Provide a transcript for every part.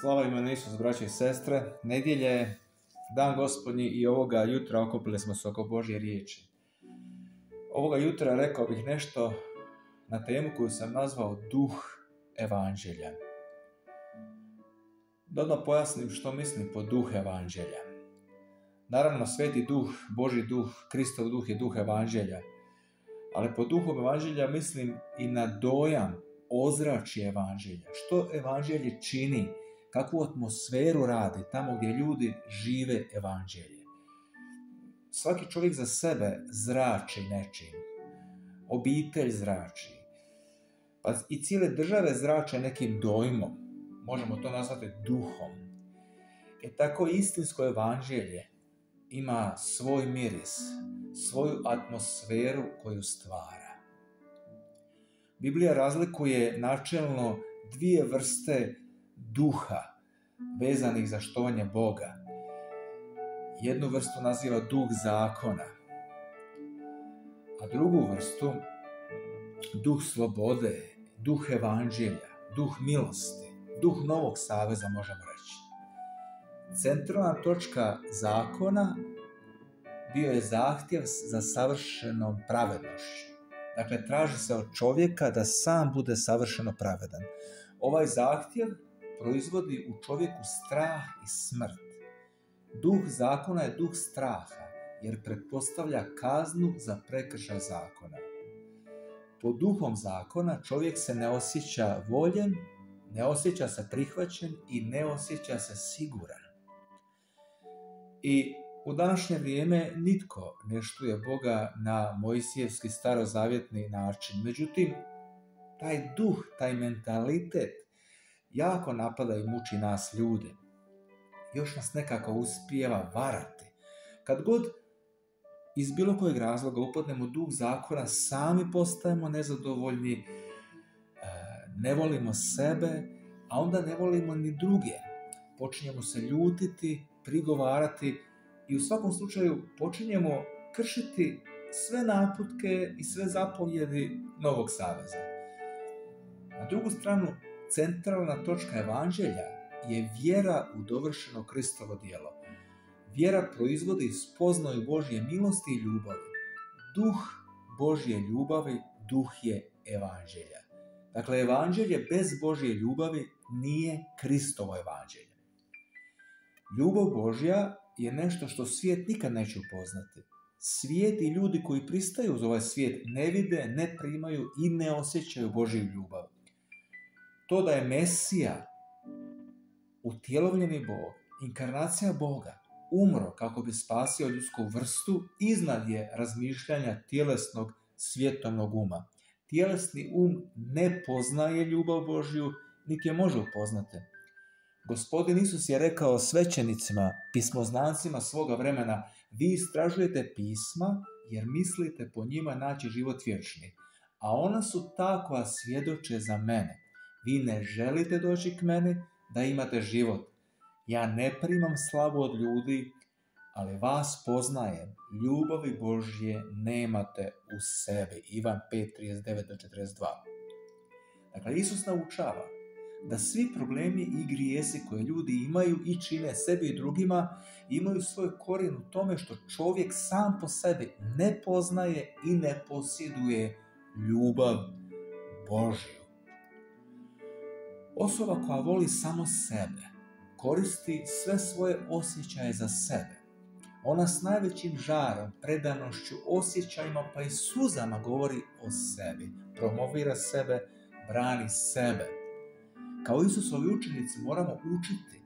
Slava ima Isus, braće i sestre. Nedjelje je dan gospodnji i ovoga jutra okupili smo se oko Božje riječi. Ovoga jutra rekao bih nešto na temu koju sam nazvao duh evanđelja. Da pojasnim što mislim po duh evanđelja. Naravno, sveti duh, Boži duh, Kristov duh je duh evanđelja. Ali po duhu evanđelja mislim i na dojam, ozračje evanđelja. Što evanđelje čini, kakvu atmosferu radi tamo gdje ljudi žive evanđelje. Svaki čovjek za sebe zrači nečim. Obitelj zrači. Pa i cijele države zrače nekim dojmom. Možemo to nazvati duhom. E tako istinsko evanđelje ima svoj miris, svoju atmosferu koju stvara. Biblija razlikuje načelno dvije vrste duha vezanih za štovanje Boga. Jednu vrstu naziva duh zakona, a drugu vrstu duh slobode, duh evanđelja, duh milosti, duh novog saveza možemo reći. Centralna točka zakona bio je zahtjev za savršenom pravednošću. Dakle, traži se od čovjeka da sam bude savršeno pravedan. Ovaj zahtjev proizvodi u čovjeku strah i smrt. Duh zakona je duh straha, jer pretpostavlja kaznu za prekršaj zakona. Po duhom zakona čovjek se ne osjeća voljen, ne osjeća se prihvaćen i ne osjeća se siguran. I u današnje vrijeme nitko ne štuje Boga na mojsijevski starozavjetni način. Međutim, taj duh, taj mentalitet jako napada i muči nas ljude. Još nas nekako uspijeva varati. Kad god iz bilo kojeg razloga upadnemo u duh zakona, sami postajemo nezadovoljni, e, ne volimo sebe, a onda ne volimo ni druge. Počinjemo se ljutiti, prigovarati i u svakom slučaju počinjemo kršiti sve naputke i sve zapovjedi Novog Saveza. Na drugu stranu, centralna točka evanđelja je vjera u dovršeno Kristovo djelo. Vjera proizvodi spoznaju Božje milosti i ljubavi. Duh Božje ljubavi, duh je evanđelja. Dakle, evanđelje bez Božje ljubavi nije Kristovo evanđelje. Ljubav Božja je nešto što svijet nikad neće upoznati. Svijet i ljudi koji pristaju uz ovaj svijet ne vide, ne primaju i ne osjećaju Božju ljubav to da je Mesija, utjelovljeni Bog, inkarnacija Boga, umro kako bi spasio ljudsku vrstu, iznad je razmišljanja tjelesnog svjetovnog uma. Tjelesni um ne poznaje ljubav Božju, niti je može upoznati. Gospodin Isus je rekao svećenicima, pismoznancima svoga vremena, vi istražujete pisma jer mislite po njima naći život vječni, a ona su ta koja svjedoče za mene. Vi ne želite doći k meni da imate život. Ja ne primam slavu od ljudi, ali vas poznajem. Ljubavi Božje nemate u sebi. Ivan 5, 39 42. Dakle, Isus naučava da svi problemi i grijesi koje ljudi imaju i čine sebi i drugima imaju svoj korijen u tome što čovjek sam po sebi ne poznaje i ne posjeduje ljubav Božju. Osoba koja voli samo sebe, koristi sve svoje osjećaje za sebe. Ona s najvećim žarom, predanošću, osjećajima pa i suzama govori o sebi, promovira sebe, brani sebe. Kao Isusovi učenici moramo učiti,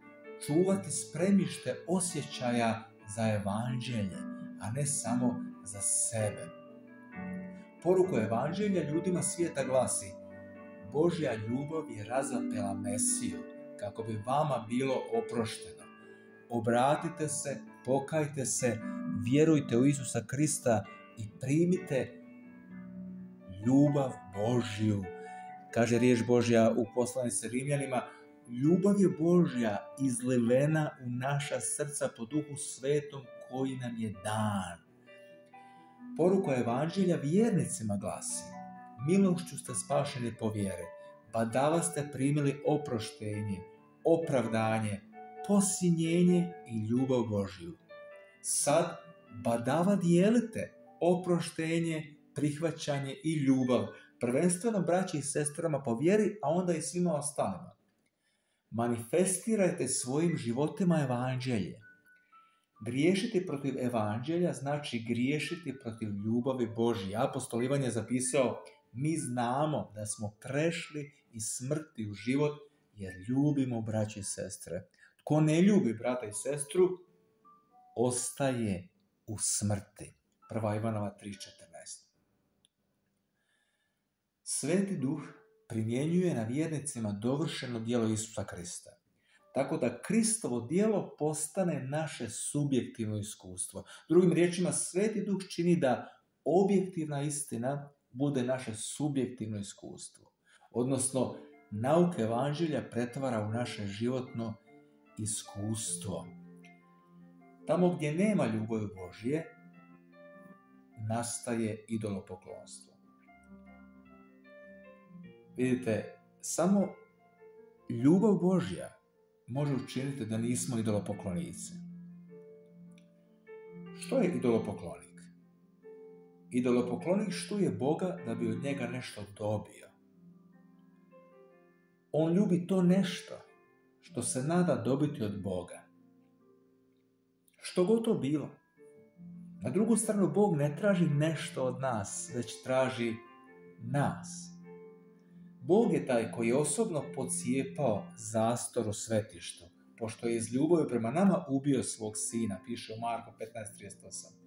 čuvati spremište osjećaja za evanđelje, a ne samo za sebe. Poruku evanđelja ljudima svijeta glasi Božja ljubav je razapela Mesiju, kako bi vama bilo oprošteno. Obratite se, pokajte se, vjerujte u Isusa Krista i primite ljubav Božju. Kaže riječ Božja u poslanici Rimljanima, ljubav je Božja izlivena u naša srca po duhu svetom koji nam je dan. Poruka evanđelja vjernicima glasi. Milošću ste spašeni po vjere, badava ste primili oproštenje, opravdanje, posinjenje i ljubav Božju. Sad badava dijelite oproštenje, prihvaćanje i ljubav, prvenstveno braći i sestrama po vjeri, a onda i svima ostalima. Manifestirajte svojim životima evanđelje. Griješiti protiv evanđelja znači griješiti protiv ljubavi Božje. Apostol Ivan je zapisao, mi znamo da smo prešli iz smrti u život jer ljubimo braće i sestre. Tko ne ljubi brata i sestru, ostaje u smrti. Prva Ivanova 3.14. Sveti duh primjenjuje na vjernicima dovršeno djelo Isusa Krista. Tako da Kristovo djelo postane naše subjektivno iskustvo. Drugim riječima, Sveti Duh čini da objektivna istina bude naše subjektivno iskustvo. Odnosno, nauke evanđelja pretvara u naše životno iskustvo. Tamo gdje nema ljubavi Božje, nastaje idolopoklonstvo. Vidite, samo ljubav Božja može učiniti da nismo idolopoklonice. Što je idolopoklonik? Idolopoklonik štuje Boga da bi od njega nešto dobio. On ljubi to nešto što se nada dobiti od Boga. Što god to bilo. Na drugu stranu, Bog ne traži nešto od nas, već traži nas. Bog je taj koji je osobno pocijepao zastor u svetištu, pošto je iz ljubavi prema nama ubio svog sina, piše u Marku 15.38.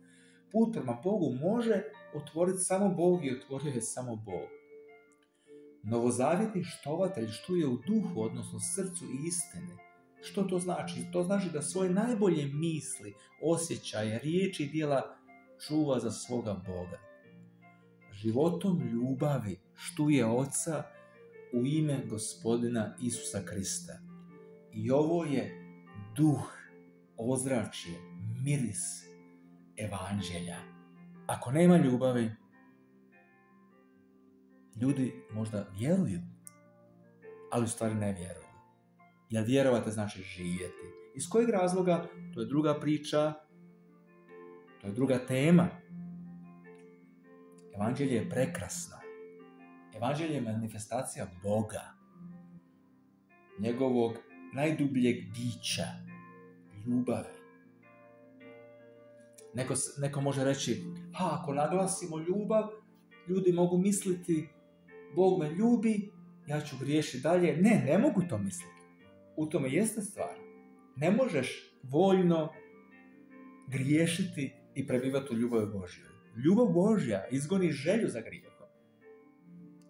Put prema Bogu može otvoriti samo Bog i otvorio je samo Bog. Novozavjetni štovatelj štuje u duhu, odnosno srcu istine. Što to znači? To znači da svoje najbolje misli, osjećaje, riječi i dijela čuva za svoga Boga. Životom ljubavi štuje oca u ime gospodina Isusa Krista. I ovo je duh, ozračje, miris evanđelja. Ako nema ljubavi, ljudi možda vjeruju, ali u stvari ne vjeruju. Jer vjerovati znači živjeti. Iz kojeg razloga? To je druga priča, to je druga tema. Evanđelje je prekrasno. Evanđelje je manifestacija Boga, njegovog najdubljeg bića, ljubavi. Neko, neko može reći, ha, ako naglasimo ljubav, ljudi mogu misliti, Bog me ljubi, ja ću griješiti dalje. Ne, ne mogu to misliti. U tome jeste stvar. Ne možeš voljno griješiti i prebivati u ljubavi Božjoj. Ljubav Božja izgoni želju za grijeh.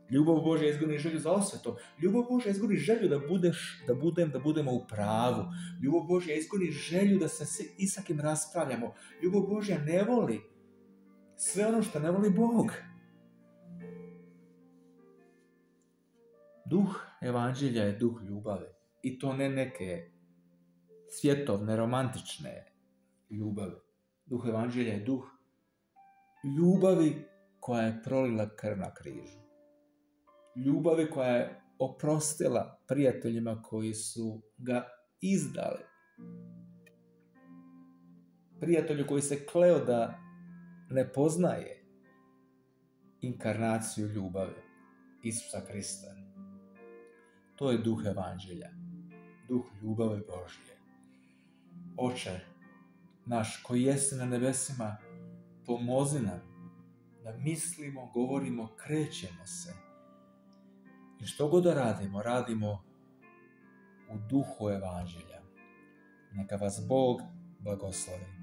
Ljubav Božja izgoni želju za osvetom. Ljubav Božja izgoni želju da budeš, da budem, da budemo u pravu. Ljubav Božja izgoni želju da se i sa kim raspravljamo. Ljubav Božja ne voli sve ono što ne voli Bog. Duh evanđelja je duh ljubave. I to ne neke svjetovne, romantične ljubave. Duh evanđelja je duh ljubavi koja je prolila krv na križu ljubavi koja je oprostila prijateljima koji su ga izdali. Prijatelju koji se kleo da ne poznaje inkarnaciju ljubave Isusa Krista. To je duh evanđelja, duh ljubave Božje. Oče, naš koji jesi na nebesima, pomozi nam da mislimo, govorimo, krećemo se i što god da radimo, radimo u duhu evanđelja. Neka vas Bog blagoslovi.